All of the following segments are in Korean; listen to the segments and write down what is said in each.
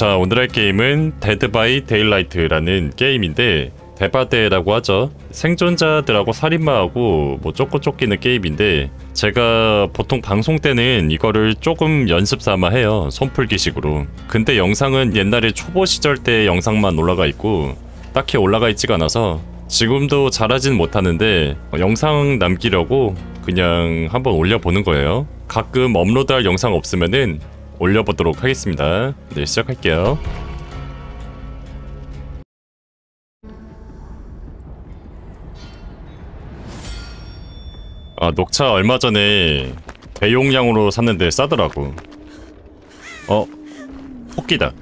자 오늘 할 게임은 Dead by Daylight라는 게임인데 데바데라고 하죠. 생존자들하고 살인마하고 뭐 쫓고 쫓기는 게임인데 제가 보통 방송 때는 이거를 조금 연습 삼아 해요 손풀기식으로. 근데 영상은 옛날에 초보 시절 때 영상만 올라가 있고 딱히 올라가 있지가 않아서 지금도 잘하진 못하는데 영상 남기려고 그냥 한번 올려보는 거예요. 가끔 업로드할 영상 없으면은 올려보도록 하겠습니다. 네 시작할게요. 아 녹차 얼마 전에 대용량으로 샀는데 싸더라고. 어 토끼다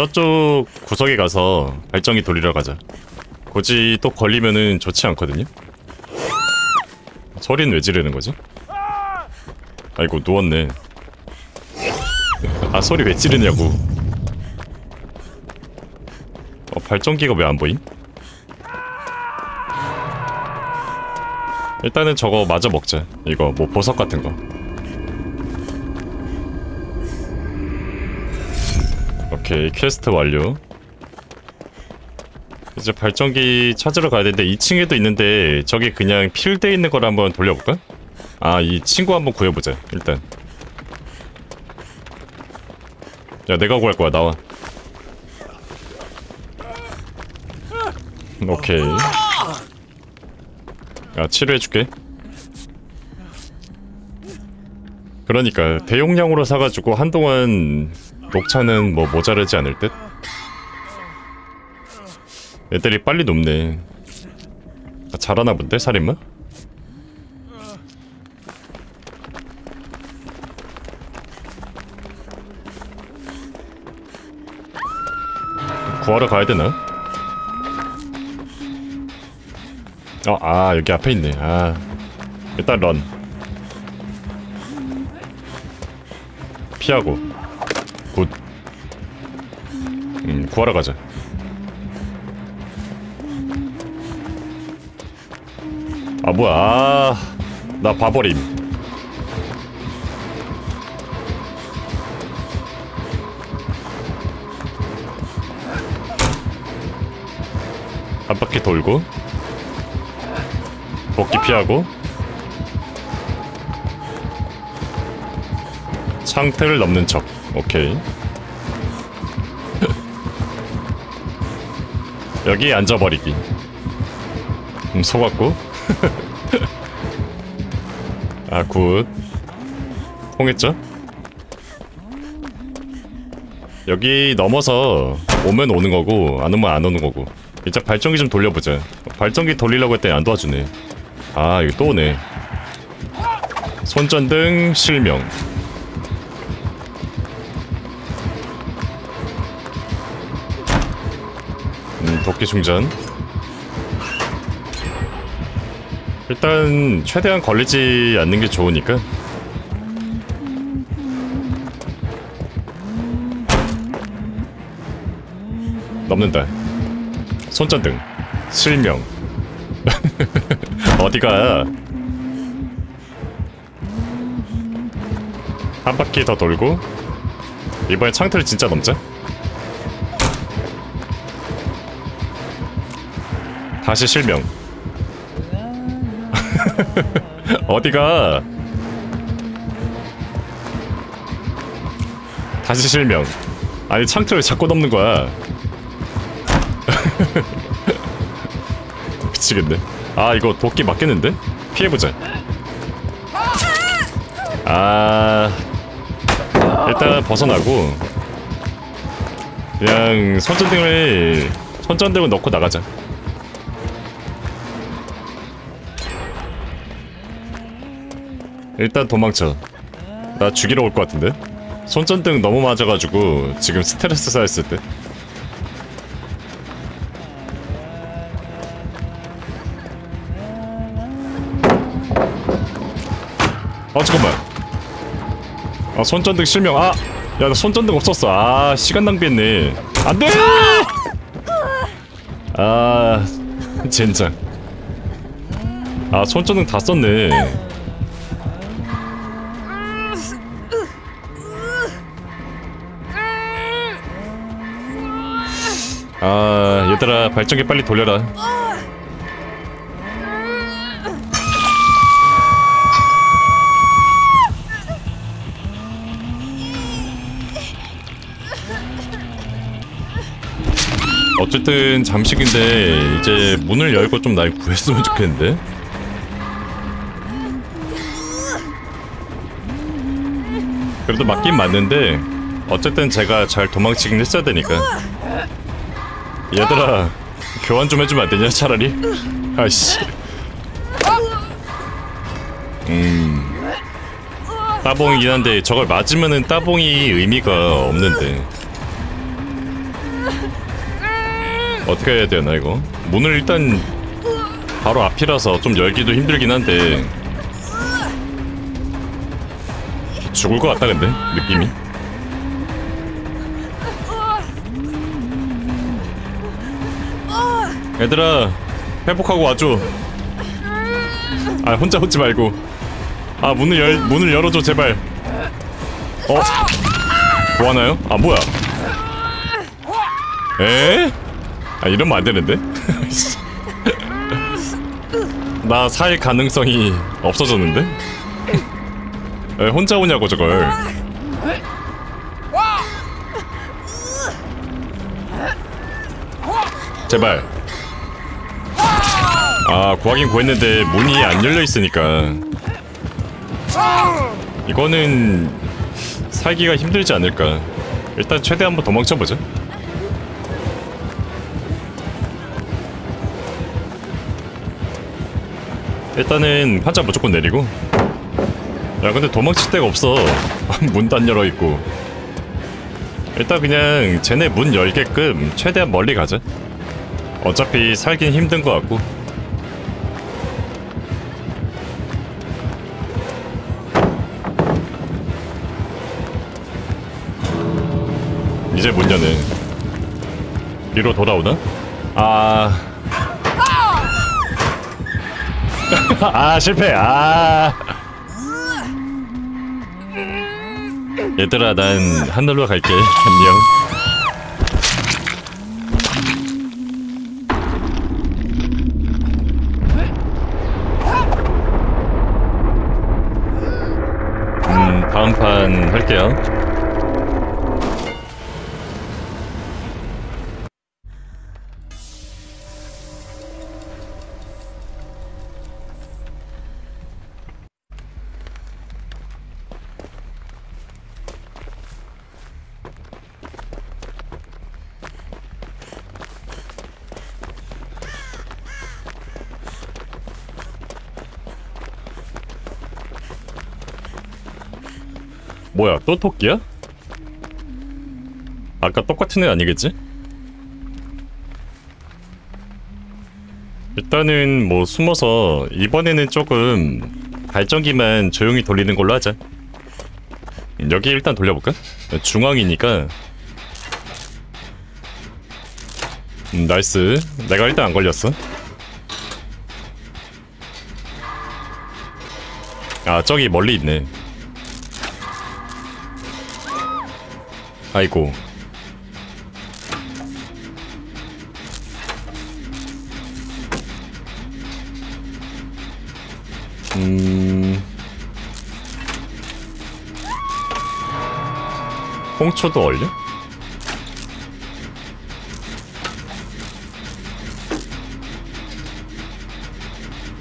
저쪽 구석에 가서 발전기 돌리러 가자. 굳이 또 걸리면은 좋지 않거든요? 소리는 왜 지르는 거지? 아이고 누웠네. 아 소리 왜 지르냐고. 어 발전기가 왜 안 보임? 일단은 저거 마저 먹자. 이거 뭐 보석 같은 거 오케이 퀘스트 완료. 이제 발전기 찾으러 가야 되는데 2층에도 있는데 저기 그냥 필드에 있는 걸 한번 돌려볼까? 아 이 친구 한번 구해보자 일단. 야 내가 구할 거야 나와. 오케이. 야 치료해줄게. 그러니까 대용량으로 사가지고 한동안 녹차는 뭐 모자르지 않을 듯? 애들이 빨리 높네 아, 잘하나 본데 살인마? 구하러 가야 되나? 어, 아 여기 앞에 있네. 아 일단 런. 피하고. 구하러 가자. 아 뭐야? 아, 나 봐버림. 한 바퀴 돌고 복귀 피하고 창틀을 넘는 척 오케이 여기 앉아버리기. 음, 속았고. 아굿. 통했죠? 여기 넘어서 오면 오는 거고 안 오면 안 오는 거고. 이제 발전기 좀 돌려보자. 발전기 돌리려고 했더니 안 도와주네. 아 이거 또 오네. 손전등 실명 음 도끼 충전. 일단 최대한 걸리지 않는 게 좋으니까. 넘는다. 손전등. 실명. 어디가? 한 바퀴 더 돌고 이번엔 창틀을 진짜 넘자 다시 실명. 어디가? 다시 실명. 아니 창틀을 자꾸 넘는 거야? 미치겠네. 아 이거 도끼 맞겠는데? 피해보자. 아 일단 벗어나고 그냥 손전등을 손전등을 넣고 나가자 일단 도망쳐. 나 죽이러 올 것 같은데? 손전등 너무 맞아가지고 지금 스트레스 쌓였을 때. 아 잠깐만. 아 손전등 실명. 아 야 나 손전등 없었어. 아 시간 낭비했네. 안돼! 아 젠장 아 손전등 다 썼네 아 얘들아 발전기 빨리 돌려라. 어쨌든 잠식인데 이제 문을 열고 좀 날 구했으면 좋겠는데? 그래도 맞긴 맞는데 어쨌든 제가 잘 도망치긴 했어야 되니까 얘들아 교환 좀 해주면 안 되냐 차라리? 아이씨. 음. 따봉이긴 한데 저걸 맞으면은 따봉이 의미가 없는데. 어떻게 해야 되나 이거? 문을 일단 바로 앞이라서 좀 열기도 힘들긴 한데. 죽을 것 같다 근데? 느낌이 얘들아 회복하고 와줘. 아 혼자 오지 말고. 아 문을 열 문을 열어줘 제발. 어? 뭐하나요? 아 뭐야? 에? 아 이러면 안 되는데? 나 살 가능성이 없어졌는데? 왜 혼자 오냐고 저걸. 제발 아 구하긴 구했는데 문이 안 열려 있으니까. 이거는 살기가 힘들지 않을까. 일단 최대 한번 도망쳐보자 일단은 환자 무조건 내리고. 야 근데 도망칠 데가 없어. 문도 안 열어있고. 일단 그냥 쟤네 문 열게끔 최대한 멀리 가자. 어차피 살긴 힘든 것 같고 이제 문 여네 뒤로 돌아오나? 아... 아 실패. 아. 얘들아 난 하늘로 갈게. 안녕. 음 다음 판 할게요 또 토끼야? 아까 똑같은 애 아니겠지? 일단은 뭐 숨어서 이번에는 조금 발전기만 조용히 돌리는 걸로 하자 여기 일단 돌려볼까? 중앙이니까 음, nice 내가 일단 안 걸렸어 아 저기 멀리 있네 아이고 음 홍초도 얼려?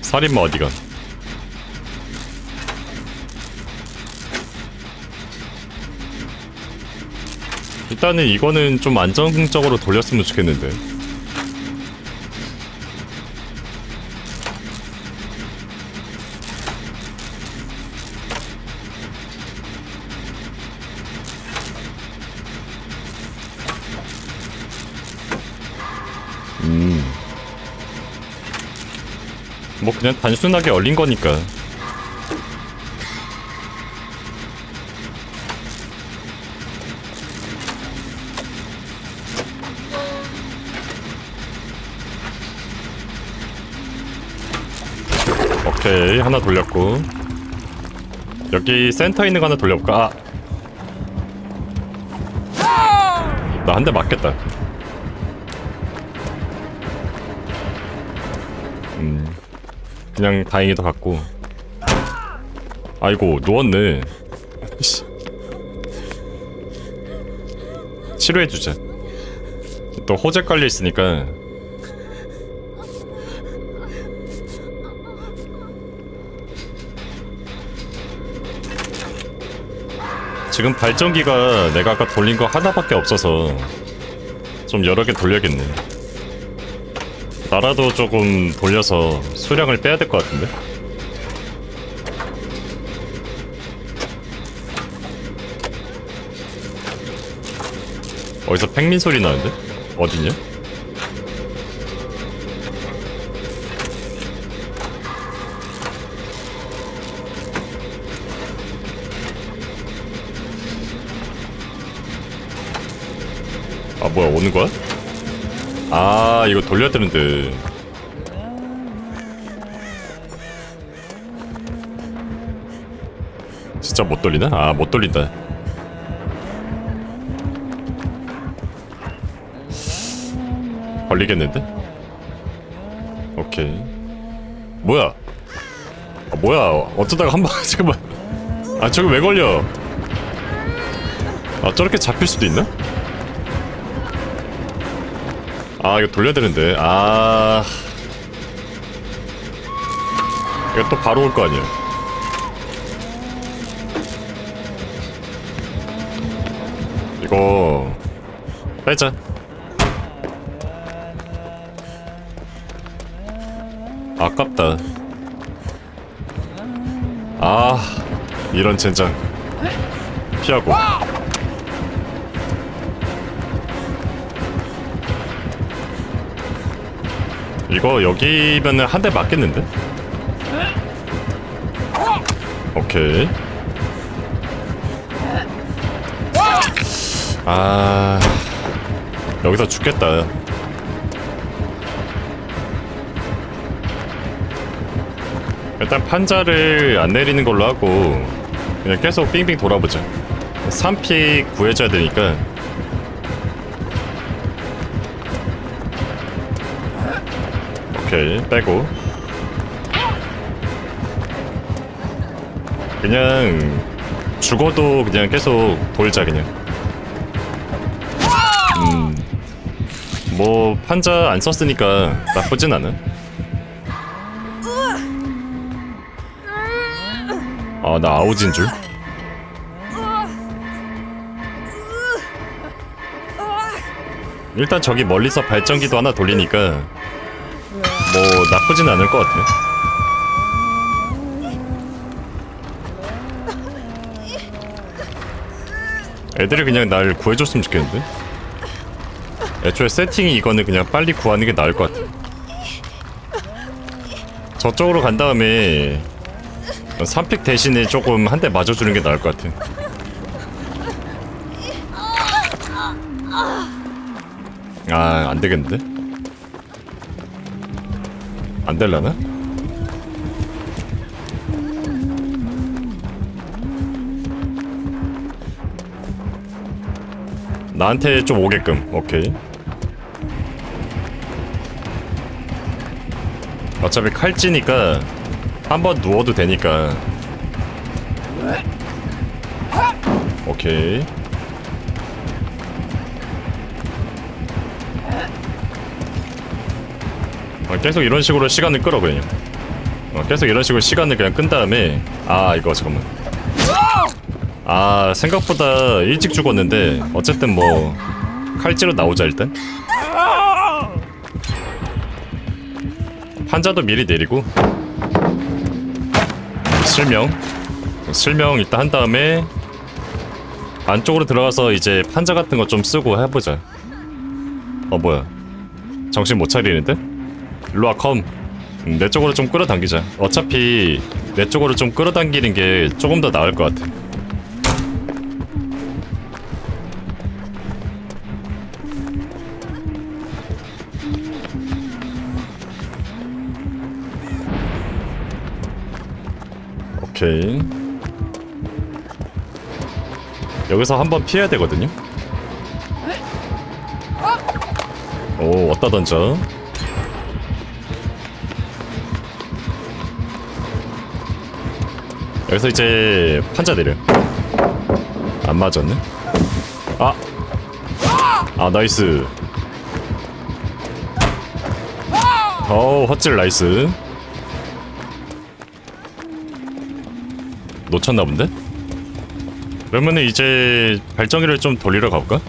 살인마 어디가? 일단은 이거는 좀 안정적으로 돌렸으면 좋겠는데 음. 뭐 그냥 단순하게 얼린 거니까 하나 돌렸고 여기 센터 있는 거 하나 돌려볼까? 아! 나 한 대 맞겠다 음 그냥 다행히도 갔고 아이고 누웠네 씨. 치료해주자 또 호재 깔려 있으니까 지금 발전기가 내가 아까 돌린 거 하나밖에 없어서 좀 여러 개 돌려야겠네 나라도 조금 돌려서 수량을 빼야 될 것 같은데 어디서 팽민 소리 나는데? 어디냐? 오는 거야? 아 이거 돌려야 되는데 진짜 못 돌리나? 아 못 돌린다 걸리겠는데? 오케이 뭐야 아 뭐야 어쩌다가 한방 잠깐만 아 저거 왜 걸려 아 저렇게 잡힐 수도 있나? 아 이거 돌려야 되는데. 아. 이거 또 바로 올 거 아니야 이거. 빼자. 아깝다. 아 이런 젠장. 피하고 이거 여기면은 한 대 맞겠는데? 오케이. 아 여기서 죽겠다. 일단 판자를 안 내리는 걸로 하고 그냥 계속 빙빙 돌아보자. 3픽 구해줘야 되니까 오케이 빼고. 그냥 죽어도 그냥 계속 돌자 그냥. 음 뭐 판자 안 썼으니까 나쁘진 않아. 아나 아우진 줄? 일단 저기 멀리서 발전기도 하나 돌리니까 뭐 나쁘진 않을 것 같아. 애들이 그냥 날 구해줬으면 좋겠는데? 애초에 세팅이 이거는 그냥 빨리 구하는 게 나을 것 같아. 저쪽으로 간 다음에 3픽 대신에 조금 한 대 맞아주는 게 나을 것 같아. 아, 안 되겠는데? 안 될라나? 나한테 좀 오게끔. 오케이. 어차피 칼찌니까 한 번 누워도 되니까. 오케이 계속 이런 식으로 시간을 끌어 그냥. 어, 계속 이런 식으로 시간을 그냥 끈 다음에 아 이거 잠깐만. 아 생각보다 일찍 죽었는데 어쨌든 뭐 칼찌로 나오자 일단. 판자도 미리 내리고. 실명. 실명 일단 한 다음에 안쪽으로 들어가서 이제 판자 같은 거 좀 쓰고 해보자. 어 뭐야. 정신 못 차리는데? 일로와 컴. 음, 내 쪽으로 좀 끌어당기자. 어차피 내 쪽으로 좀 끌어당기는 게 조금 더 나을 것 같아. 오케이. 여기서 한번 피해야 되거든요. 오, 어디다 던져? 여기서 이제 판자 내려. 안 맞았네. 아, 아 나이스. 어우 헛질 nice. 놓쳤나 본데? 그러면은 이제 발전기를 좀 돌리러 가볼까?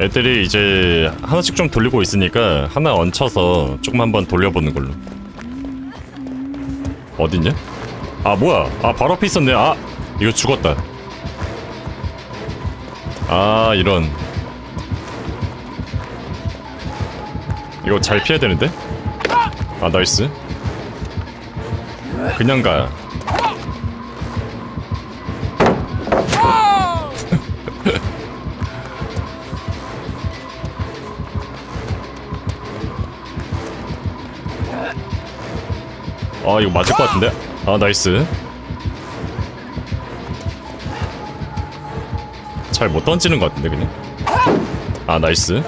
애들이 이제 하나씩 좀 돌리고 있으니까 하나 얹혀서 조금 한번 돌려보는 걸로 어딨냐? 아 뭐야? 아 바로 앞에 있었네. 아 이거 죽었다. 아 이런. 이거 잘 피해야 되는데? 아 nice. 그냥 가 아 이거 맞을 것 같은데? 아 nice 잘 못 던지는 것 같은데 그냥 아 nice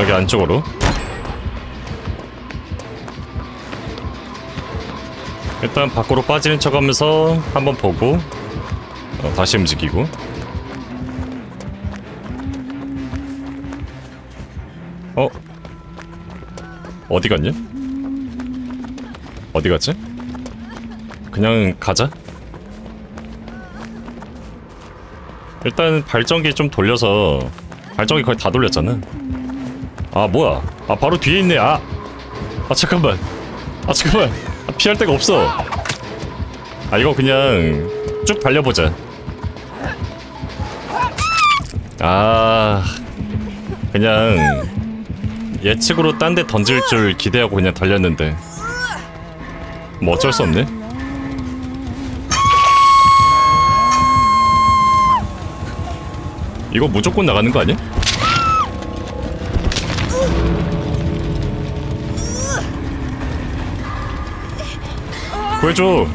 여기 안쪽으로 일단 밖으로 빠지는 척 하면서 한번 보고 어, 다시 움직이고 어? 어디 갔냐? 어디 갔지? 그냥 가자. 일단 발전기 좀 돌려서 발전기 거의 다 돌렸잖아. 아 뭐야? 아 바로 뒤에 있네. 아, 아 잠깐만. 아 잠깐만. 아, 피할 데가 없어. 아 이거 그냥 쭉 달려보자. 아 그냥 예측으로 딴 데 던질 줄 기대하고 그냥 달렸는데. 뭐 어쩔 수 없네. 이거 무조건 나가는 거 아니야? 구해줘.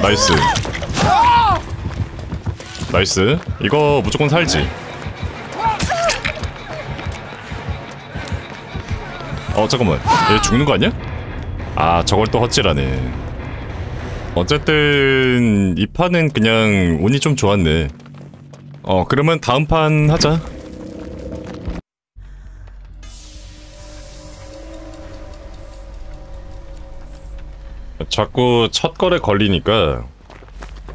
nice. nice. 이거 무조건 살지. 어 잠깐만. 얘 죽는 거 아니야? 아 저걸 또 헛질하네. 어쨌든 이 판은 그냥 운이 좀 좋았네. 어 그러면 다음 판 하자. 자꾸 첫 걸에 걸리니까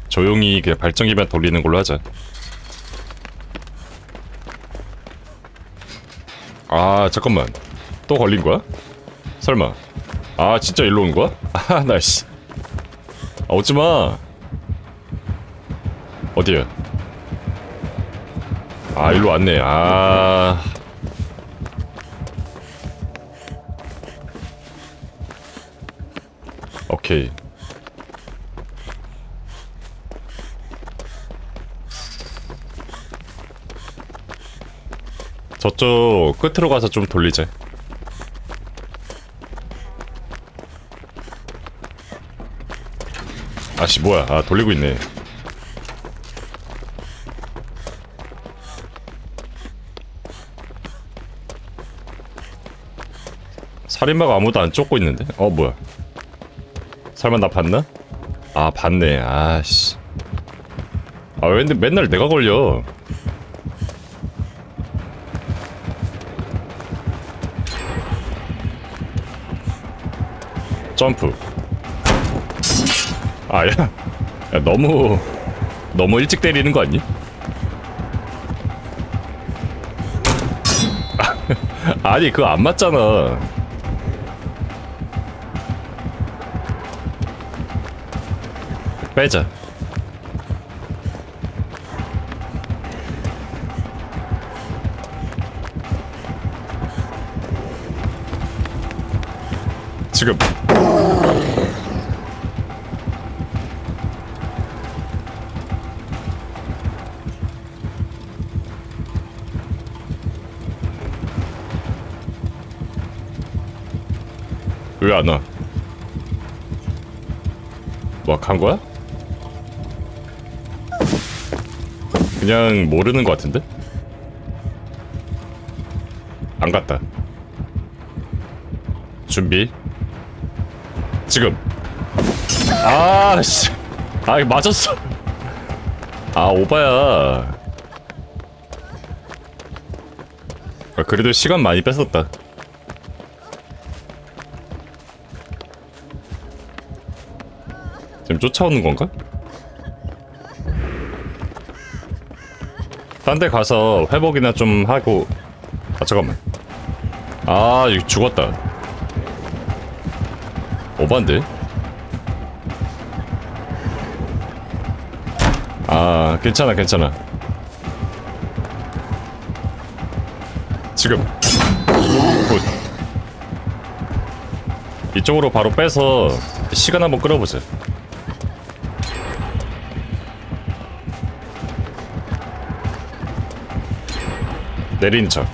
조용히 그냥 발전기만 돌리는 걸로 하자. 아 잠깐만. 또 걸린 거야? 설마 아 진짜 일로 온 거야? 아 nice. 아 오지마. 어디야 아 일로 왔네. 아. 오케이. 저쪽 끝으로 가서 좀 돌리자 아씨 뭐야. 아 돌리고 있네. 살인마가 아무도 안 쫓고 있는데? 어 뭐야. 설마 나 봤나? 아 봤네. 아씨. 아왜 근데 맨날 내가 걸려? 점프 아 야 야, 너무 너무 일찍 때리는 거 아니? 아니 그거 안 맞잖아 빼자 지금 왜 안 와? 뭐간 거야? 그냥 모르는 것 같은데? 안 갔다. 준비. 지금. 아, 씨. 아, 이거 맞았어. 아, 오바야. 아, 그래도 시간 많이 뺏었다. 지금 쫓아오는 건가? 딴 데 가서 회복이나 좀 하고 아 잠깐만. 아 죽었다. 오반데? 아 괜찮아 괜찮아. 지금. good 이쪽으로 바로 빼서 시간 한번 끌어보자 내리는 척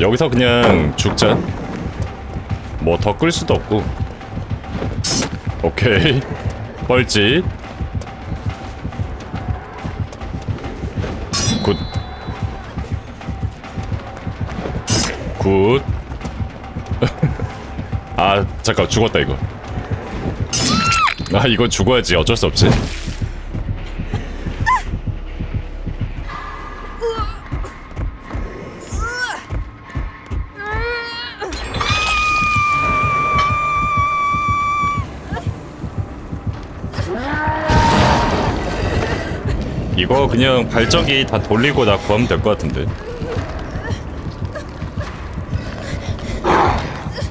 여기서 그냥 죽자. 뭐 더 끌 수도 없고. 오케이. 뻘짓 잠깐 죽었다 이거. 아 이건 죽어야지. 어쩔 수 없지. 이거 그냥 발전기 다 돌리고 나 구하면 될 것 같은데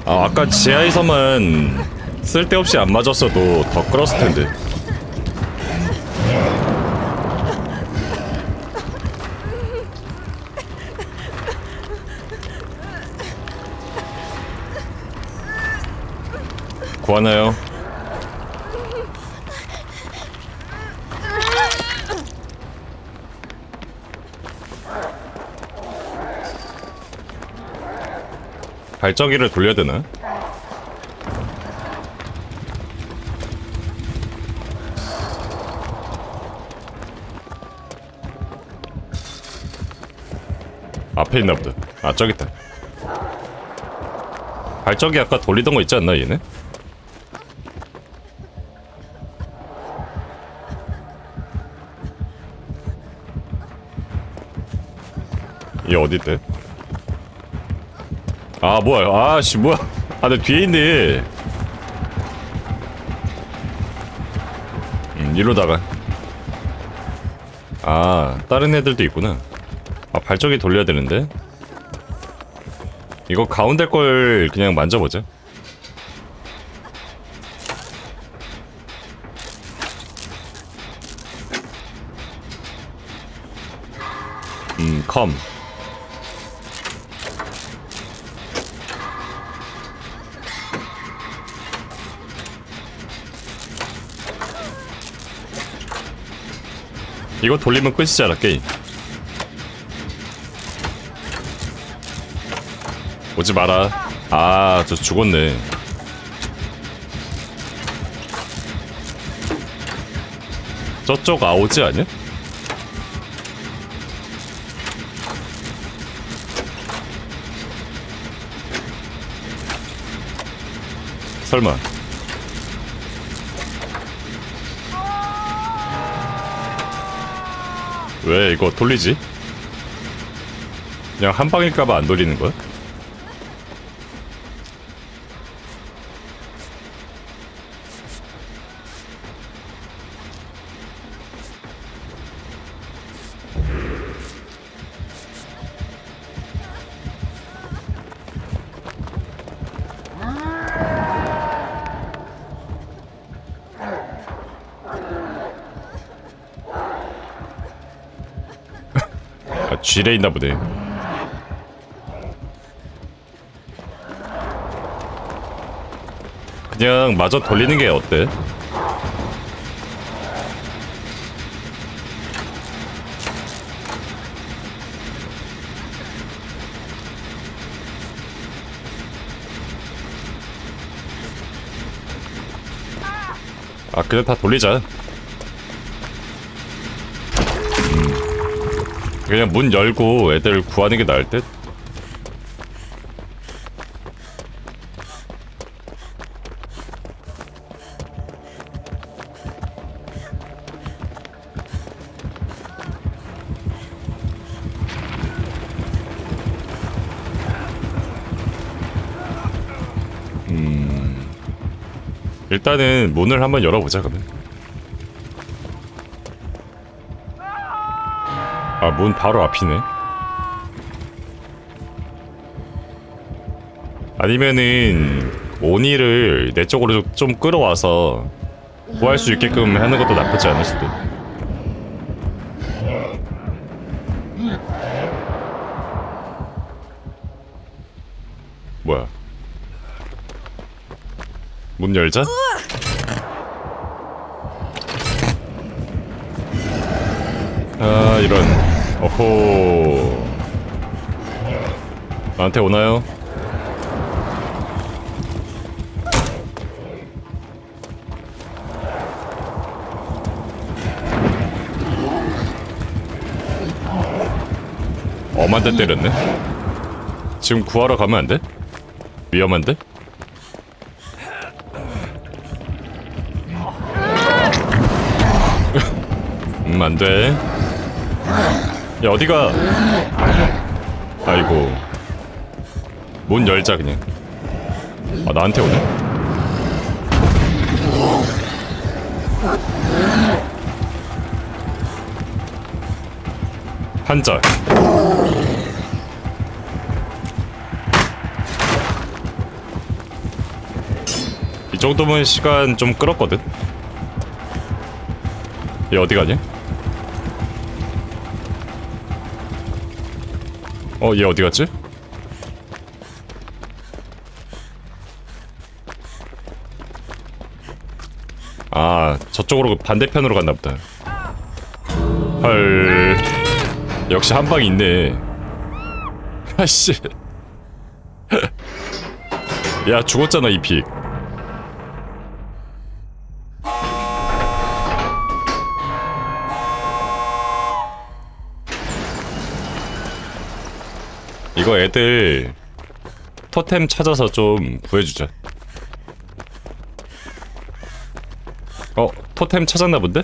아 아까 지하에서만 쓸데없이 안 맞았어도 더 끌었을 텐데 발전기를 돌려야 되나? 앞에 있나 보다. 아, 저기 있다. 발전기 아까 돌리던 거 있지 않나, 얘네? 얘 어디 있대? 아 뭐야. 아씨 뭐야. 아내 뒤에 있네. 음 이러다가. 아 다른 애들도 있구나. 아 발전기 돌려야 되는데? 이거 가운데 걸 그냥 만져보자. 음컴 이거 돌리면 끝이잖아 게임. 오지 마라. 아 저 죽었네. 저쪽 아오지 아니야? 설마 왜 이거 돌리지? 그냥 한 방일까봐 안 돌리는 거야? 지뢰 있나 보네 그냥 마저 돌리는 게 어때? 아 그냥 다 돌리자 그냥 문 열고 애들 구하는 게 나을 듯? 일단은 문을 한번 열어보자 그러면 아 문 바로 앞이네? 아니면은 오니를 내 쪽으로 좀 끌어와서 구할 수 있게끔 하는 것도 나쁘지 않을 수도. 뭐야? 문 열자? 아 이런 어호 나한테 오나요? 엄한 대 때렸네 지금 구하러 가면 안 돼? 위험한데? 음, 안 돼. 야, 어디가? 아이고. 문 열자, 그냥. 아, 나한테 오네? 한 절. 이 정도면 시간 좀 끌었거든? 얘 어디 가냐? 어, 얘 어디 갔지? 아, 저쪽으로 반대편으로 갔나 보다. 헐. 역시 한 방이 있네. 아씨. 야, 죽었잖아, 이 픽. 애들 토템 찾아서 좀 구해주자. 어, 토템 찾았나 본데?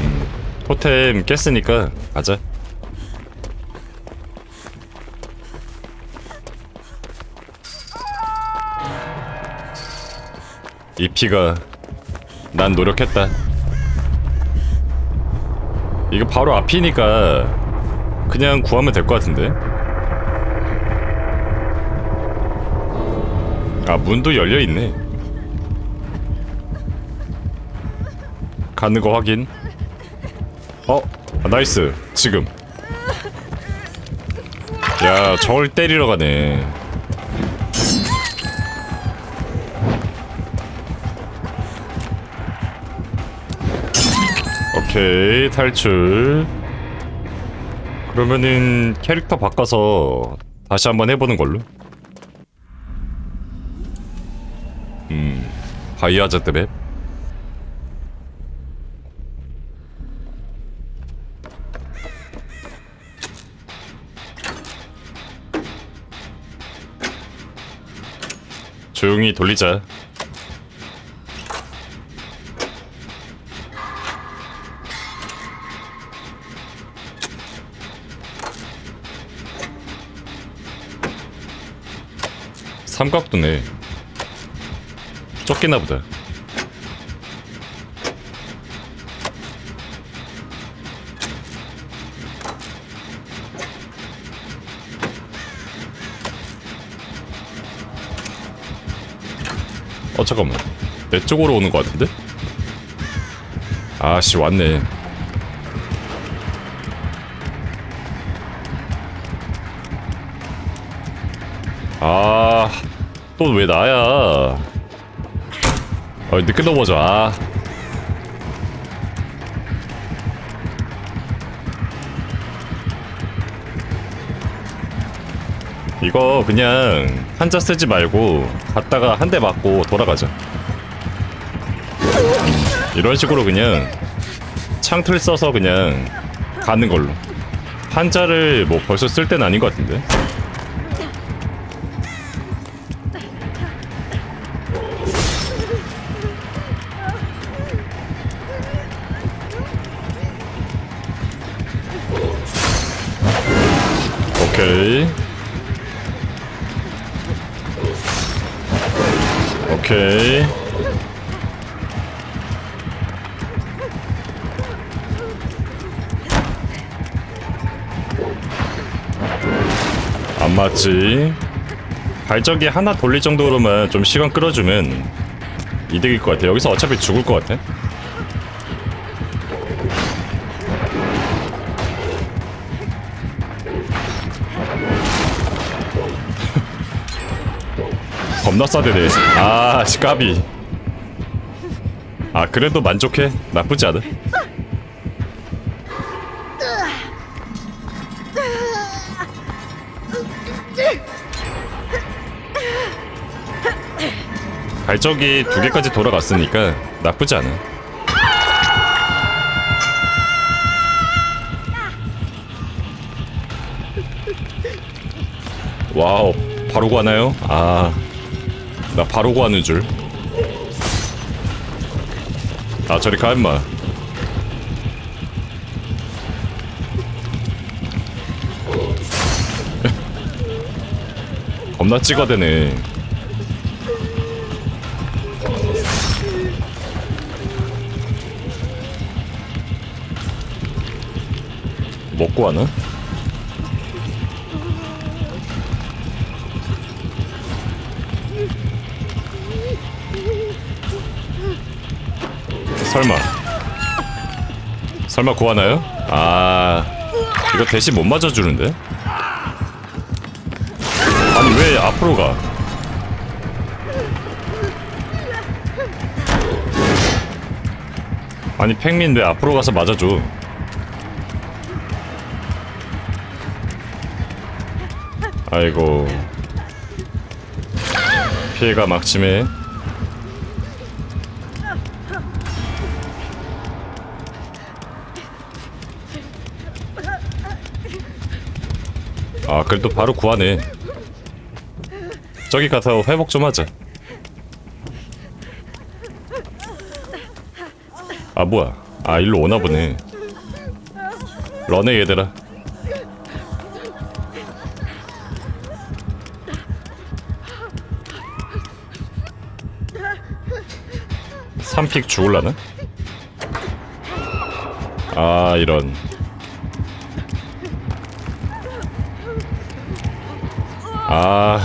음, 토템 깼으니까 가자. 이 피가 난 노력했다. 이거 바로 앞이니까 그냥 구하면 될 것 같은데. 아 문도 열려 있네. 가는 거 확인. 어, 아, nice. 지금. 야, 저걸 때리러 가네. 오케이 탈출. 그러면은 캐릭터 바꿔서 다시 한번 해보는 걸로. 음 바이아자드 맵 조용히 돌리자 삼각도네. 쫓기나 보다. 어 잠깐만. 내 쪽으로 오는 것 같은데? 아씨 왔네. 아, 또 왜 나야? 어, 늦게 넘어져. 아. 이거 그냥 한자 쓰지 말고 갔다가 한 대 맞고 돌아가자. 이런 식으로 그냥 창틀 써서 그냥 가는 걸로. 한자를 뭐 벌써 쓸 때는 아닌 것 같은데. 오케이. 안 맞지. 발전기 하나 돌릴 정도로만 좀 시간 끌어주면 이득일 것 같아. 여기서 어차피 죽을 것 같아. 겁나 싸대네. 아, 시까비. 아, 그래도 만족해. 나쁘지 않아. 발적이 두 개까지 돌아갔으니까 나쁘지 않아. 와우, 바로 가나요? 아, 나 바로 가는 줄. 아, 저리 가, 임마. 겁나 찍어대네. 먹고 하나? 설마 설마 구하나요? 아 이거 대신 못 맞아주는데? 아니 왜 앞으로 가? 아니 팽민 왜 앞으로 가서 맞아줘? 아이고 피해가 막심해 그래도 바로 구하네. 저기 가서 회복 좀 하자. 아 뭐야? 아 일로 오나 보네. 런해 얘들아. 삼픽 죽을라나? 아 이런 아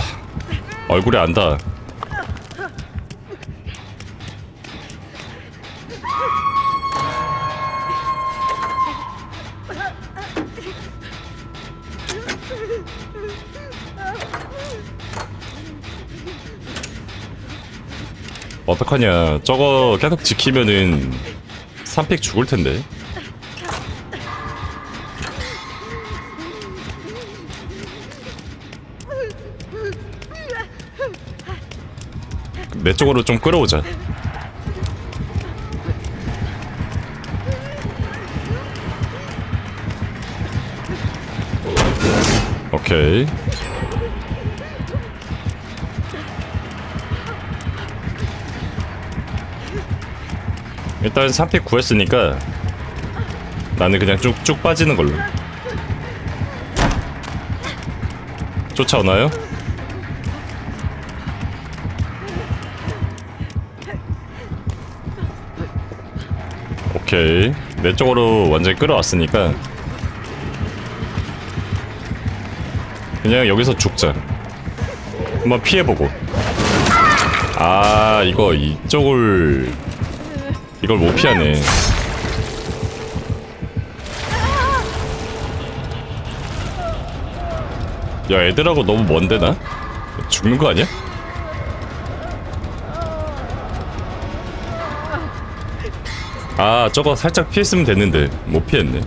얼굴에 안다 어떡하냐. 저거 계속 지키면은 3픽 죽을 텐데 내 쪽으로 좀 끌어오자. 오케이. 일단 3픽 구했으니까 나는 그냥 쭉쭉 빠지는 걸로. 쫓아오나요? 오케이 내 쪽으로 완전히 끌어왔으니까 그냥 여기서 죽자 한번 피해보고 아 이거 이쪽을 이걸 못 피하네. 야, 애들하고 너무 먼데 나? 죽는 거 아니야? 아 저거 살짝 피했으면 됐는데. 못 피했네.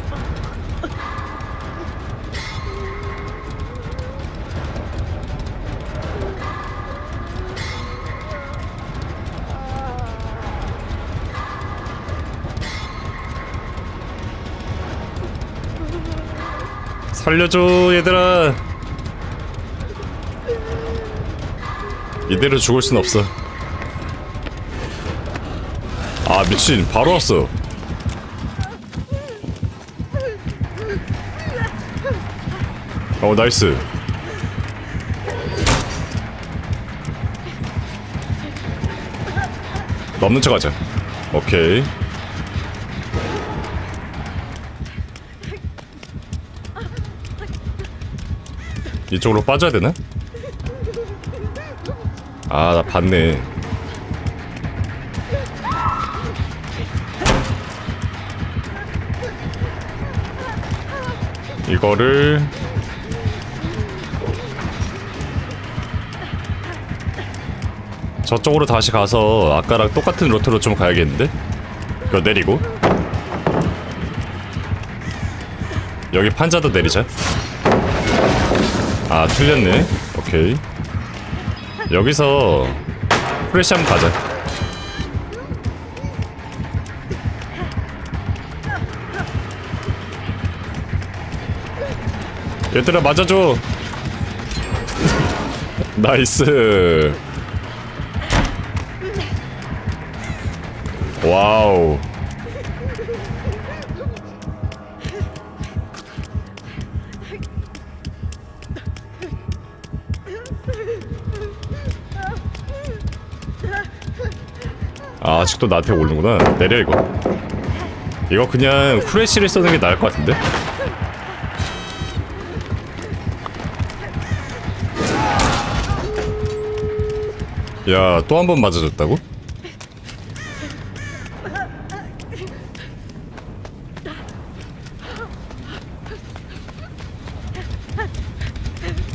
살려줘 얘들아. 이대로 죽을 순 없어. 미친 바로 왔어 어 나이스 넘는 척 하자 오케이 이쪽으로 빠져야 되나? 아, 나 봤네. 이거를 저쪽으로 다시 가서 아까랑 똑같은 루트로 좀 가야겠는데? 이거 내리고. 여기 판자도 내리자. 아 틀렸네. 오케이. 여기서 프레시 한번 가자 얘들아 맞아줘 나이스 와우 아, 아직도 나한테 오는구나. 내려 이거. 이거 그냥 후레쉬를 쓰는 게 나을 것 같은데? 야, 또 한 번 맞아줬다고?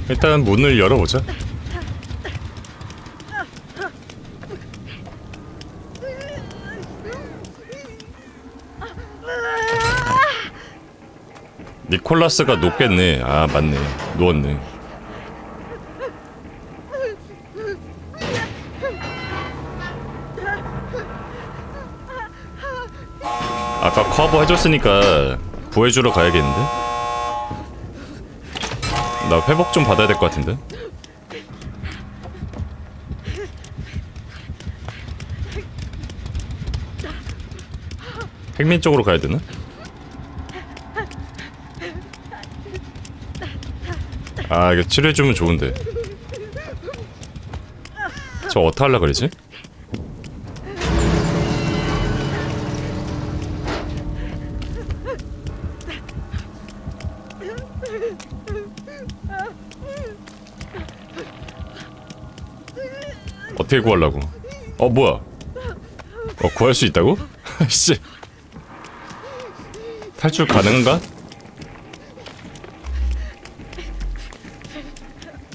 일단 문을 열어보자. 니콜라스가 높겠네. 아 맞네. 누웠네. 커버 해줬으니까 구해주러 가야겠는데? 나 회복 좀 받아야 될 것 같은데? 핵민 쪽으로 가야 되나? 아 이거 치료해주면 좋은데 저 어떡하려 그러지? 어떻게 구하려고 어 뭐야 어 구할 수 있다고? 씨 탈출 가능한가?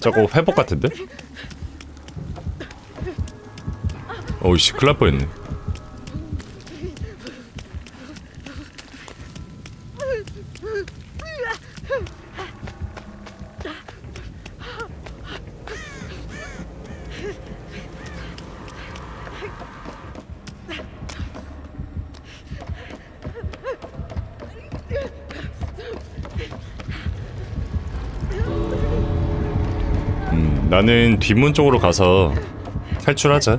저거 회복 같은데? 어우씨 큰일 날 뻔했네 뒷문 쪽으로 가서 탈출하자.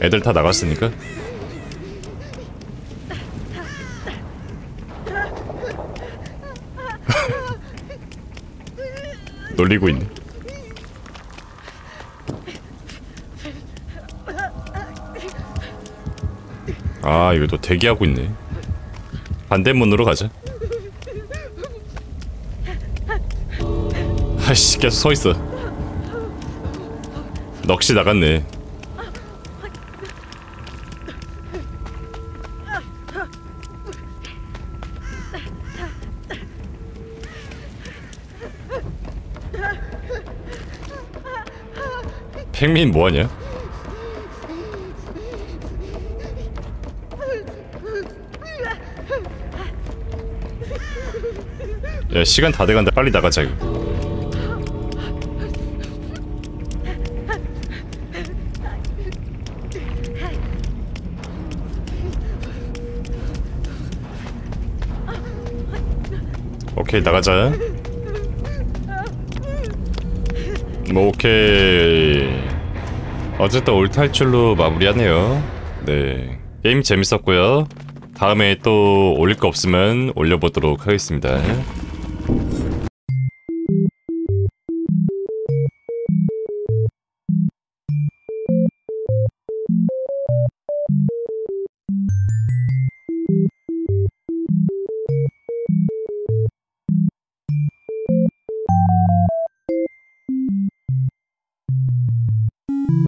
애들 다 나갔으니까. 놀리고 있네. 아 이거 또 대기하고 있네. 반대문으로 가자. 아이씨 계속 서있어 넋이 나갔네. 팽민 뭐하냐? 야 시간 다 돼간다. 빨리 나가자 이거 오케이 나가자. 뭐 오케이. 어쨌든 올 탈출로 마무리하네요. 네. 게임 재밌었고요. 다음에 또 올릴 거 없으면 올려보도록 하겠습니다